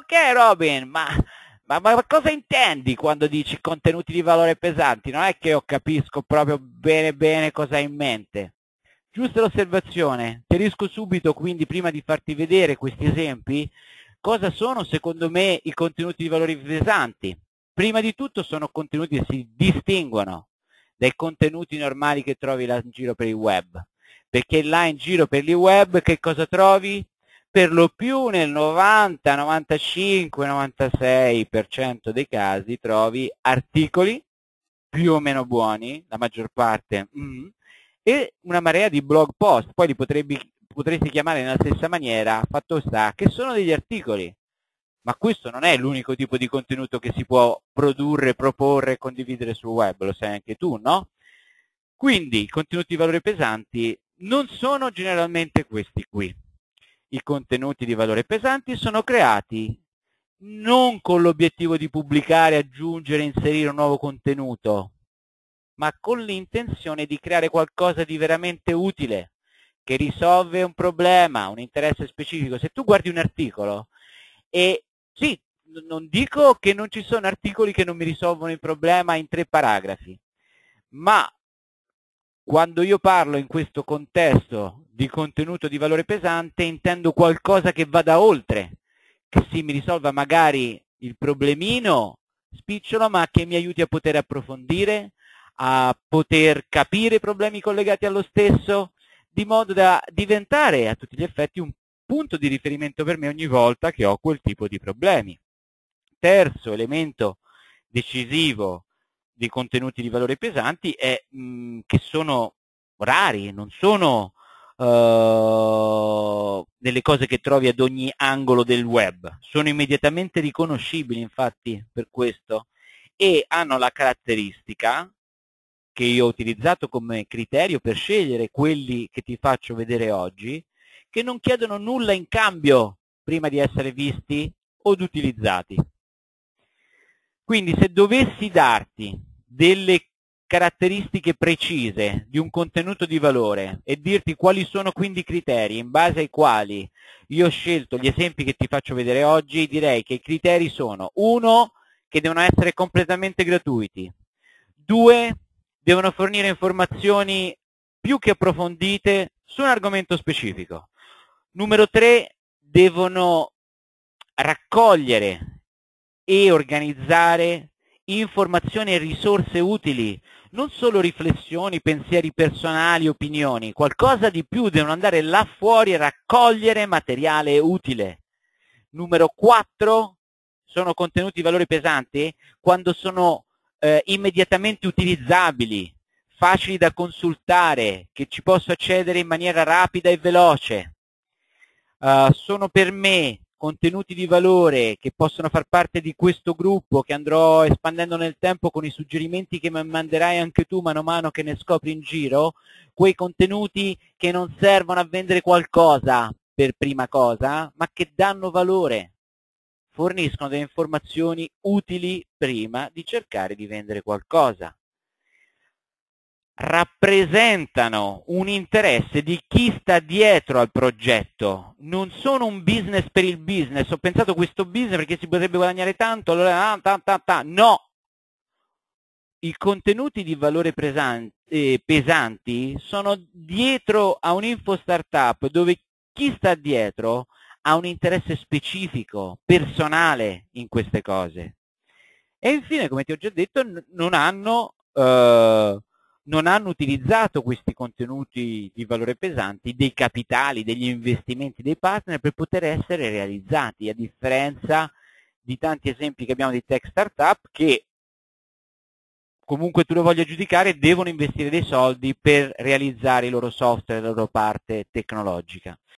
ok Robin, ma, ma, ma, cosa intendi quando dici contenuti di valore pesanti? Non è che io capisco proprio bene bene cosa hai in mente. Giusta l'osservazione, chiarisco subito quindi prima di farti vedere questi esempi cosa sono secondo me i contenuti di valore pesanti. Prima di tutto sono contenuti che si distinguono dai contenuti normali che trovi là in giro per il web. Perché là in giro per il web che cosa trovi? Per lo più nel 90, 95, 96% dei casi trovi articoli più o meno buoni, la maggior parte, mm, e una marea di blog post. Poi li potrebbe, potresti chiamare nella stessa maniera, fatto sta che sono degli articoli ma questo non è l'unico tipo di contenuto che si può produrre, proporre e condividere sul web, lo sai anche tu, no? Quindi i contenuti di valore pesanti non sono generalmente questi qui. I contenuti di valore pesanti sono creati non con l'obiettivo di pubblicare, aggiungere, inserire un nuovo contenuto, ma con l'intenzione di creare qualcosa di veramente utile, che risolve un problema, un interesse specifico. Se tu guardi un articolo e sì, non dico che non ci sono articoli che non mi risolvono il problema in tre paragrafi, ma quando io parlo in questo contesto di contenuto di valore pesante intendo qualcosa che vada oltre, che sì mi risolva magari il problemino spicciolo ma che mi aiuti a poter approfondire, a poter capire i problemi collegati allo stesso, di modo da diventare a tutti gli effetti un punto di riferimento per me ogni volta che ho quel tipo di problemi. Terzo elemento decisivo dei contenuti di valore pesanti è mh, che sono rari, non sono uh, delle cose che trovi ad ogni angolo del web, sono immediatamente riconoscibili infatti per questo e hanno la caratteristica che io ho utilizzato come criterio per scegliere quelli che ti faccio vedere oggi, che non chiedono nulla in cambio prima di essere visti o utilizzati. Quindi se dovessi darti delle caratteristiche precise di un contenuto di valore e dirti quali sono quindi i criteri in base ai quali io ho scelto gli esempi che ti faccio vedere oggi, direi che i criteri sono uno, che devono essere completamente gratuiti, due, devono fornire informazioni più che approfondite su un argomento specifico, Numero tre, devono raccogliere e organizzare informazioni e risorse utili, non solo riflessioni, pensieri personali, opinioni, qualcosa di più, devono andare là fuori e raccogliere materiale utile. Numero 4 sono contenuti di valore pesante quando sono eh, immediatamente utilizzabili, facili da consultare, che ci posso accedere in maniera rapida e veloce. Uh, sono per me contenuti di valore che possono far parte di questo gruppo che andrò espandendo nel tempo con i suggerimenti che mi manderai anche tu mano a mano che ne scopri in giro, quei contenuti che non servono a vendere qualcosa per prima cosa, ma che danno valore, forniscono delle informazioni utili prima di cercare di vendere qualcosa rappresentano un interesse di chi sta dietro al progetto, non sono un business per il business, ho pensato questo business perché si potrebbe guadagnare tanto, allora ah, ta, ta, ta. no! I contenuti di valore pesanti, eh, pesanti sono dietro a un'info startup dove chi sta dietro ha un interesse specifico, personale in queste cose. E infine, come ti ho già detto, non hanno eh, non hanno utilizzato questi contenuti di valore pesanti, dei capitali, degli investimenti dei partner per poter essere realizzati, a differenza di tanti esempi che abbiamo di tech startup che comunque tu lo voglia giudicare devono investire dei soldi per realizzare i loro software, la loro parte tecnologica.